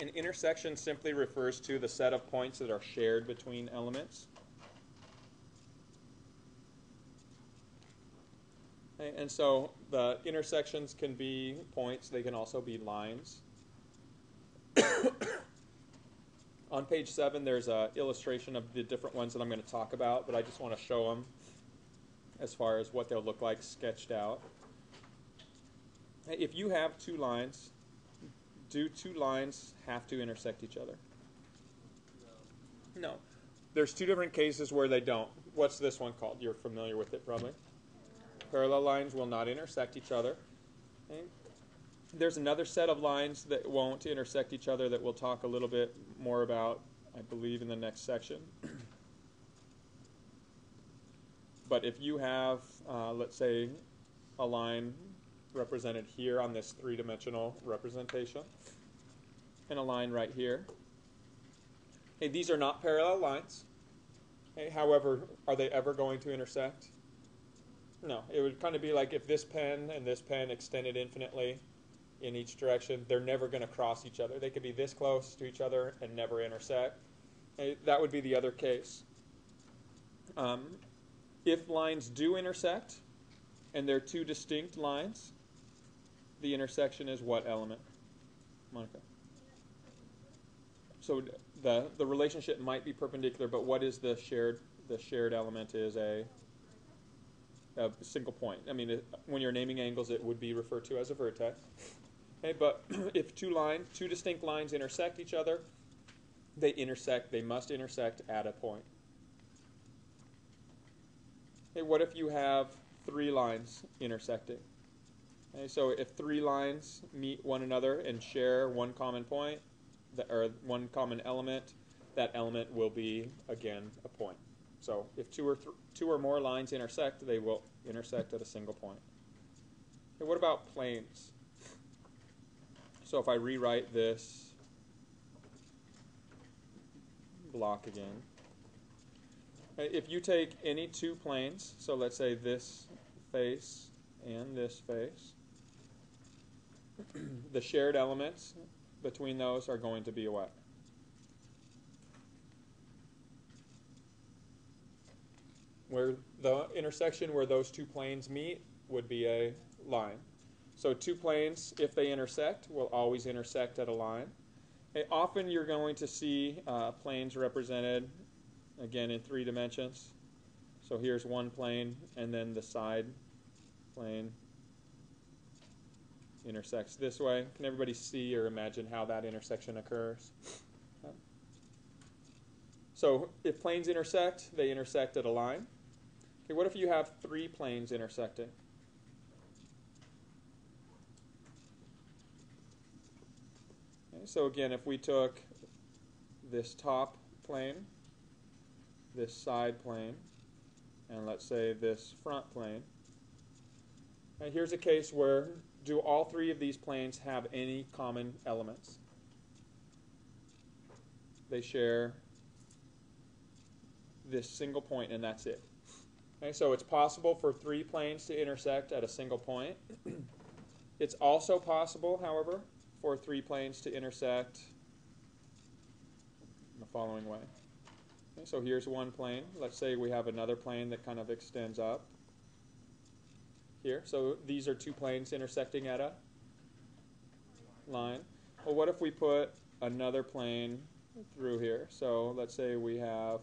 An intersection simply refers to the set of points that are shared between elements. And so the intersections can be points, they can also be lines. On page seven, there's a illustration of the different ones that I'm going to talk about, but I just want to show them as far as what they'll look like sketched out. If you have two lines, do two lines have to intersect each other? No. There's two different cases where they don't. What's this one called? You're familiar with it probably. Parallel lines will not intersect each other. Okay. There's another set of lines that won't intersect each other that we'll talk a little bit more about, I believe, in the next section. but if you have, uh, let's say, a line represented here on this three-dimensional representation, and a line right here. Okay, these are not parallel lines. Okay, however, are they ever going to intersect? No. It would kind of be like if this pen and this pen extended infinitely in each direction, they're never going to cross each other. They could be this close to each other and never intersect. Okay, that would be the other case. Um, if lines do intersect, and they're two distinct lines, the intersection is what element? Monica. So the the relationship might be perpendicular, but what is the shared the shared element is a a single point. I mean, it, when you're naming angles, it would be referred to as a vertex. Okay, but if two lines, two distinct lines intersect each other, they intersect. They must intersect at a point. Okay, what if you have three lines intersecting? Okay, so if three lines meet one another and share one common point, or one common element, that element will be again a point. So if two or two or more lines intersect, they will intersect at a single point. Okay, what about planes? So if I rewrite this block again, uh, if you take any two planes, so let's say this face and this face, the shared elements between those are going to be what? Where the intersection where those two planes meet would be a line. So two planes, if they intersect, will always intersect at a line. Okay, often you're going to see uh, planes represented, again, in three dimensions. So here's one plane, and then the side plane intersects this way. Can everybody see or imagine how that intersection occurs? So if planes intersect, they intersect at a line. Okay, what if you have three planes intersecting? Okay, so again, if we took this top plane, this side plane, and let's say this front plane, and here's a case where do all three of these planes have any common elements? They share this single point, and that's it. Okay, so it's possible for three planes to intersect at a single point. it's also possible, however, for three planes to intersect in the following way. Okay, so here's one plane. Let's say we have another plane that kind of extends up here. So these are two planes intersecting at a line. Well, what if we put another plane through here? So let's say we have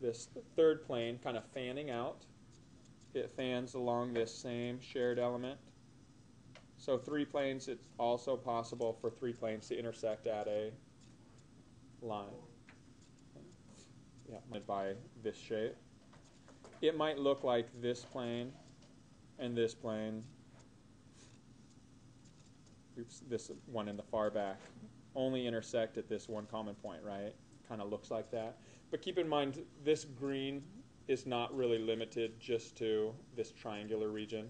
this third plane kind of fanning out. It fans along this same shared element. So three planes, it's also possible for three planes to intersect at a line. By this shape. It might look like this plane and this plane. Oops, this one in the far back only intersect at this one common point, right? Kind of looks like that. But keep in mind, this green is not really limited just to this triangular region.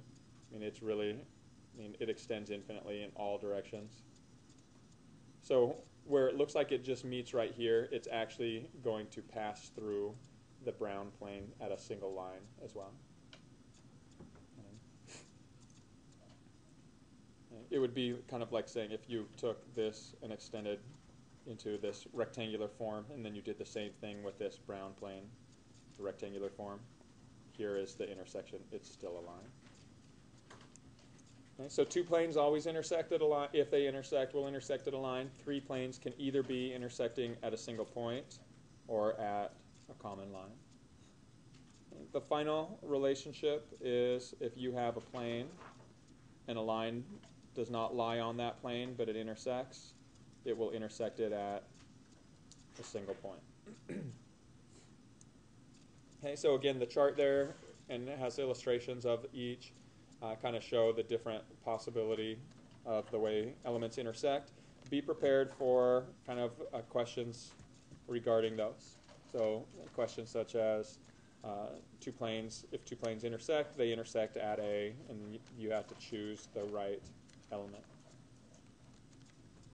I mean, it's really, I mean, it extends infinitely in all directions. So where it looks like it just meets right here, it's actually going to pass through the brown plane at a single line as well. it would be kind of like saying if you took this and extended into this rectangular form, and then you did the same thing with this brown plane, the rectangular form. Here is the intersection. It's still a line. Okay, so two planes always intersect at a line. If they intersect, will intersect at a line. Three planes can either be intersecting at a single point or at a common line. The final relationship is if you have a plane and a line does not lie on that plane, but it intersects, it will intersect it at a single point. okay, so again, the chart there and it has illustrations of each uh, kind of show the different possibility of the way elements intersect. Be prepared for kind of uh, questions regarding those. So questions such as uh, two planes, if two planes intersect, they intersect at A, and you have to choose the right element.